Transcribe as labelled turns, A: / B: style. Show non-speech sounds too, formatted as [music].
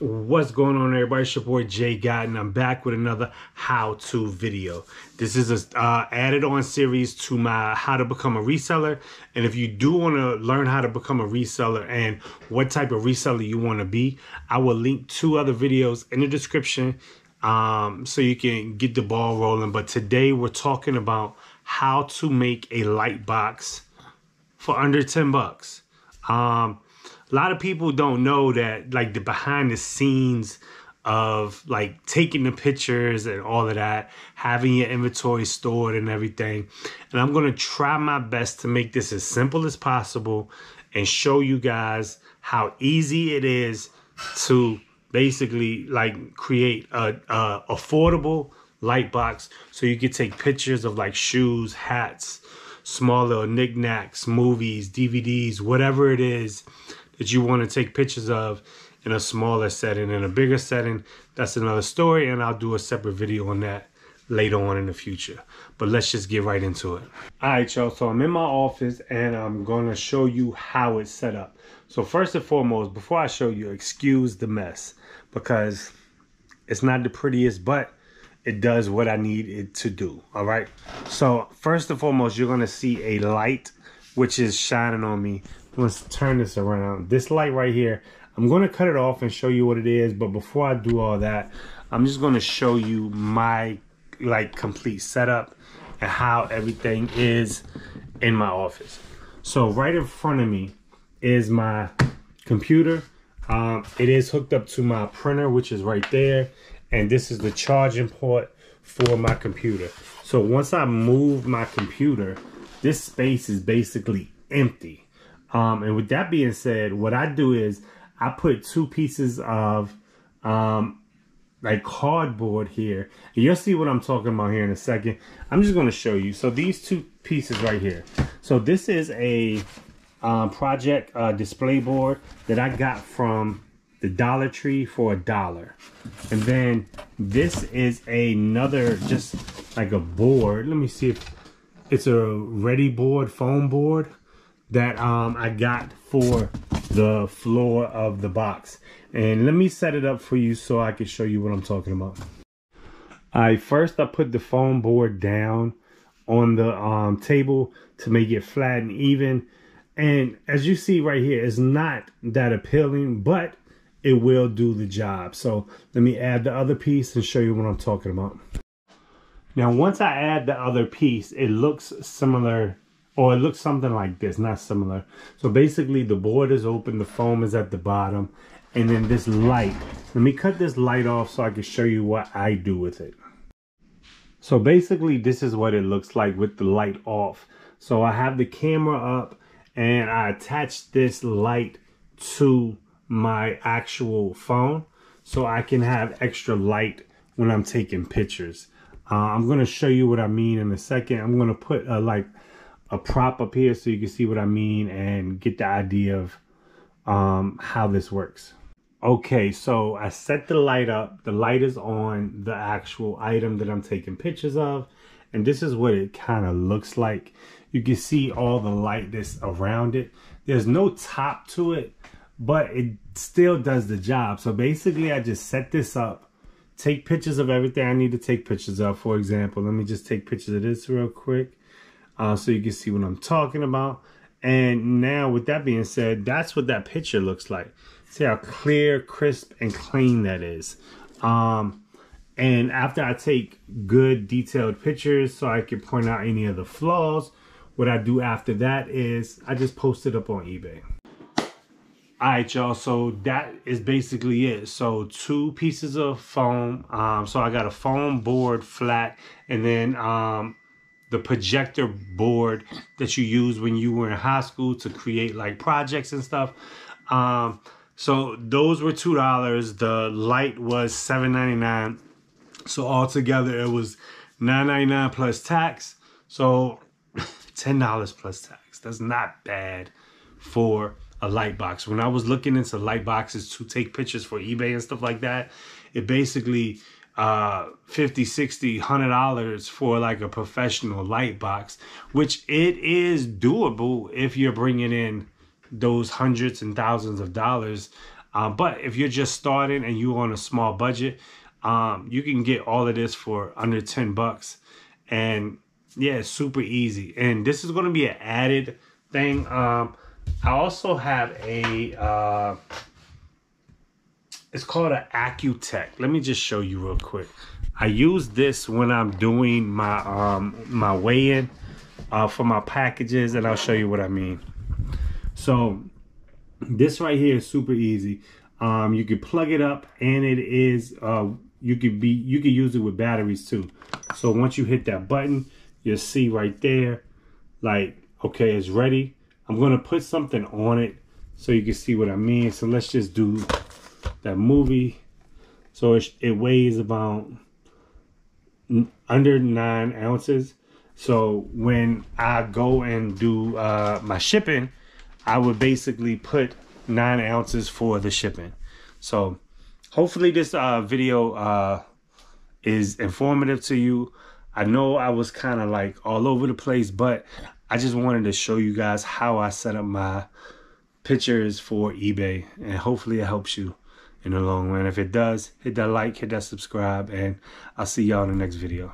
A: What's going on everybody? It's your boy Jay God and I'm back with another how-to video. This is a uh, added on series to my how to become a reseller. And if you do want to learn how to become a reseller and what type of reseller you want to be, I will link two other videos in the description um, so you can get the ball rolling. But today we're talking about how to make a light box for under 10 bucks. Um, a lot of people don't know that like the behind the scenes of like taking the pictures and all of that, having your inventory stored and everything. And I'm going to try my best to make this as simple as possible and show you guys how easy it is to basically like create a, a affordable light box so you can take pictures of like shoes, hats, small little knickknacks, movies, DVDs, whatever it is that you want to take pictures of in a smaller setting. In a bigger setting, that's another story, and I'll do a separate video on that later on in the future. But let's just get right into it. All right, y'all. So I'm in my office, and I'm going to show you how it's set up. So first and foremost, before I show you, excuse the mess because it's not the prettiest, but it does what I need it to do. All right. So first and foremost, you're going to see a light which is shining on me let's turn this around. This light right here, I'm going to cut it off and show you what it is. But before I do all that, I'm just going to show you my like complete setup and how everything is in my office. So right in front of me is my computer. Um, it is hooked up to my printer, which is right there. And this is the charging port for my computer. So once I move my computer, this space is basically empty. Um, and with that being said, what I do is I put two pieces of um, like cardboard here. And you'll see what I'm talking about here in a second. I'm just going to show you. So these two pieces right here. So this is a um, project uh, display board that I got from the Dollar Tree for a dollar. And then this is another just like a board. Let me see if it's a ready board, foam board that um, I got for the floor of the box. And let me set it up for you so I can show you what I'm talking about. All right, first I put the foam board down on the um, table to make it flat and even. And as you see right here, it's not that appealing, but it will do the job. So let me add the other piece and show you what I'm talking about. Now, once I add the other piece, it looks similar or it looks something like this, not similar. So basically the board is open, the foam is at the bottom, and then this light. Let me cut this light off so I can show you what I do with it. So basically this is what it looks like with the light off. So I have the camera up and I attach this light to my actual phone so I can have extra light when I'm taking pictures. Uh, I'm going to show you what I mean in a second. I'm going to put a like a prop up here so you can see what I mean and get the idea of um, how this works. Okay, so I set the light up. The light is on the actual item that I'm taking pictures of. And this is what it kind of looks like. You can see all the light that's around it. There's no top to it, but it still does the job. So basically I just set this up, take pictures of everything I need to take pictures of. For example, let me just take pictures of this real quick uh, so you can see what I'm talking about. And now with that being said, that's what that picture looks like. See how clear, crisp, and clean that is. Um, and after I take good detailed pictures so I can point out any of the flaws, what I do after that is I just post it up on eBay. Alright y'all, so that is basically it. So two pieces of foam. Um, so I got a foam board flat and then um, the projector board that you use when you were in high school to create like projects and stuff. Um, so those were two dollars. The light was seven ninety nine. So altogether it was nine ninety nine plus tax. So [laughs] ten dollars plus tax. That's not bad for a light box. When I was looking into light boxes to take pictures for eBay and stuff like that, it basically uh 50 60 100 dollars for like a professional light box which it is doable if you're bringing in those hundreds and thousands of dollars Um, but if you're just starting and you're on a small budget, um, you can get all of this for under 10 bucks. And yeah, super easy. And this is going to be an added thing. Um, I also have a, uh, it's called an Accuteck. Let me just show you real quick. I use this when I'm doing my um, my weigh-in uh, for my packages, and I'll show you what I mean. So this right here is super easy. Um, you can plug it up, and it is uh, you could be you can use it with batteries too. So once you hit that button, you'll see right there, like okay, it's ready. I'm gonna put something on it so you can see what I mean. So let's just do that movie. So it, it weighs about under nine ounces. So when I go and do uh, my shipping, I would basically put nine ounces for the shipping. So hopefully this uh, video uh, is informative to you. I know I was kind of like all over the place, but I just wanted to show you guys how I set up my pictures for eBay and hopefully it helps you in the long run. If it does, hit that like, hit that subscribe, and I'll see y'all in the next video.